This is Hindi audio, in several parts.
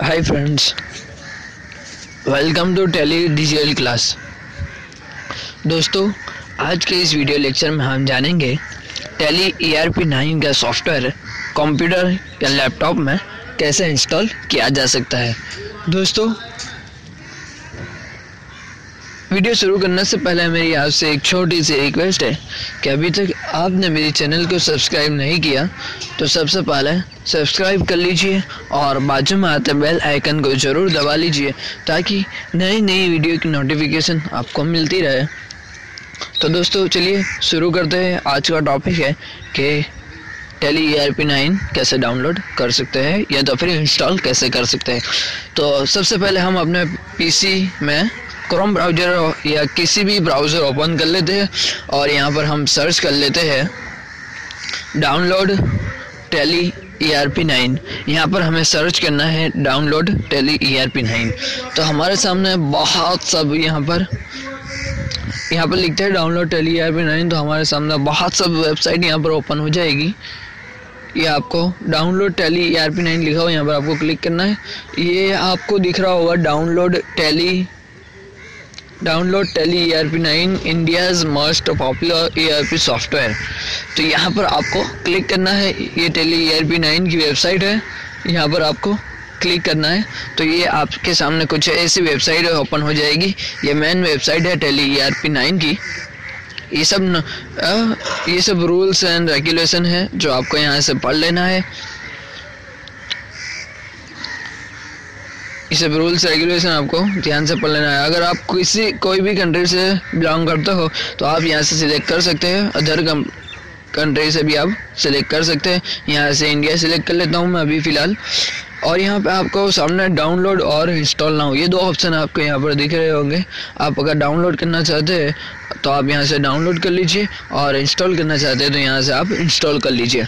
Hi friends welcome to Tally digital class दोस्तों, आज के इस वीडियो लेक्चर में हम जानेंगे Tally E R P nine का सॉफ्टवेयर कंप्यूटर या लैपटॉप में कैसे इंस्टॉल किया जा सकता है। दोस्तों वीडियो शुरू करने से पहले मेरी आपसे एक छोटी सी रिक्वेस्ट है कि अभी तक आपने मेरे चैनल को सब्सक्राइब नहीं किया तो सबसे पहले सब्सक्राइब कर लीजिए और बाजू में आते बेल आइकन को ज़रूर दबा लीजिए ताकि नई नई वीडियो की नोटिफिकेशन आपको मिलती रहे। तो दोस्तों, चलिए शुरू करते हैं। आज का टॉपिक है कि Tally E R P nine कैसे डाउनलोड कर सकते हैं या तो फिर इंस्टॉल कैसे कर सकते हैं। तो सबसे पहले हम अपने पीसी में क्रोम ब्राउज़र या किसी भी ब्राउज़र ओपन कर लेते हैं और यहाँ पर हम सर्च कर लेते हैं। Download Tally E R P nine यहाँ पर हमें सर्च करना है download Tally E R P nine तो हमारे सामने बहुत सब यहाँ पर यहाँ पर लिखते हैं download Tally E R P nine तो हमारे सामने बहुत सब वेबसाइट यहाँ पर ओपन हो जाएगी। ये आपको download Tally E R P nine लिखा हुआ यहाँ पर आपको क्लिक करना है। ये आपको दिख रहा होगा download Tally download Tally E R P nine India's most popular E R P software तो यहाँ पर आपको क्लिक करना है। ये Tally E R P nine की वेबसाइट है। यहाँ पर आपको क्लिक करना है। तो ये आपके सामने कुछ ऐसी वेबसाइट ओपन हो जाएगी। ये मेन वेबसाइट है Tally E R P nine की। ये सब न, आ, ये सब रूल्स एंड रेगुलेशन है जो आपको यहाँ से पढ़ लेना है। ये सब रूल्स रेगुलेशन आपको ध्यान से पढ़ लेना है। अगर आप किसी, कोई भी कंट्री से बिलोंग करते हो तो आप यहाँ से सिलेक्ट कर सकते हैं। अदर कंट्री से भी आप सिलेक्ट कर सकते हैं। यहाँ से इंडिया सिलेक्ट कर लेता हूँ मैं अभी फ़िलहाल। और यहाँ पे आपको सामने डाउनलोड और इंस्टॉल ना हो ये दो ऑप्शन आपको यहाँ पर दिख रहे होंगे। आप अगर डाउनलोड करना चाहते हैं तो आप यहाँ से डाउनलोड कर लीजिए और इंस्टॉल करना चाहते हैं तो यहाँ से आप इंस्टॉल कर लीजिए।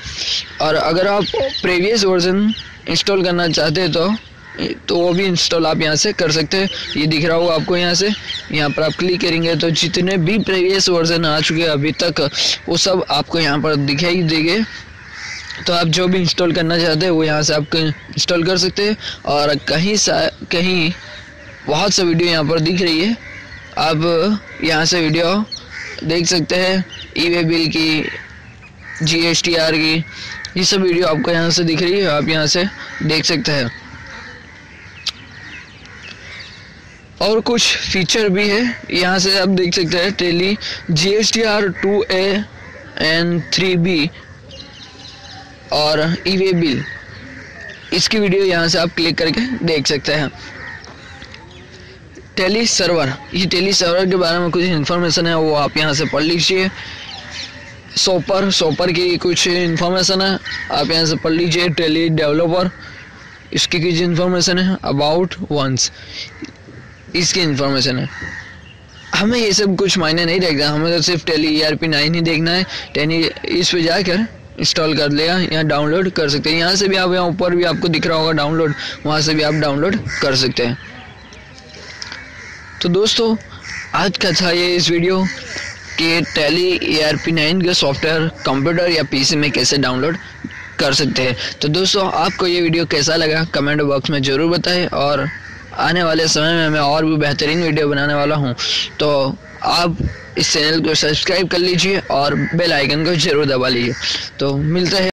और अगर आप प्रीवियस वर्जन इंस्टॉल करना चाहते हैं तो तो वो भी इंस्टॉल आप यहाँ से कर सकते हैं। ये दिख रहा होगा आपको यहाँ से। यहाँ पर आप क्लिक करेंगे तो जितने भी प्रीवियस वर्जन आ चुके हैं अभी तक, वो सब आपको यहाँ पर दिखाई देंगे। तो आप जो भी इंस्टॉल करना चाहते हैं, वो यहाँ से आप इंस्टॉल कर सकते हैं। और कहीं सा, कहीं बहुत सा वीडियो यहाँ पर दिख रही है। आप यहाँ से वीडियो देख सकते हैं ई वे बिल की जी एस टी आर की, ये सब वीडियो आपको यहाँ से दिख रही है। आप यहाँ से देख सकते हैं। और कुछ फीचर भी है। यहाँ से आप देख सकते हैं Tally G S T R two A N three B और ई वे बिल इसकी वीडियो यहाँ से आप क्लिक करके देख सकते हैं। टेली सर्वर ये टेली सर्वर के बारे में कुछ इन्फॉर्मेशन है, वो आप यहाँ से पढ़ लीजिए। सोपर सोपर की कुछ इन्फॉर्मेशन है, आप यहाँ से पढ़ लीजिए टेली डेवलपर इसकी कुछ इन्फॉर्मेशन है अबाउट वंस इसकी इन्फॉर्मेशन है। हमें ये सब कुछ मायने नहीं देखना हमें तो सिर्फ़ Tally E R P nine ही देखना है। टेली इस पे जाकर इंस्टॉल कर लिया यहाँ डाउनलोड कर सकते हैं। यहाँ से भी आप यहाँ ऊपर भी आपको दिख रहा होगा डाउनलोड वहाँ से भी आप डाउनलोड कर सकते हैं। तो दोस्तों, आज का था ये इस वीडियो कि Tally A R P nine का सॉफ्टवेयर कंप्यूटर या पीसी में कैसे डाउनलोड कर सकते हैं। तो दोस्तों, आपको ये वीडियो कैसा लगा? कमेंट बॉक्स में ज़रूर बताएँ और आने वाले समय में मैं और भी बेहतरीन वीडियो बनाने वाला हूँ। तो आप इस चैनल को सब्सक्राइब कर लीजिए और बेल आइकन को ज़रूर दबा लीजिए। तो मिलते हैं।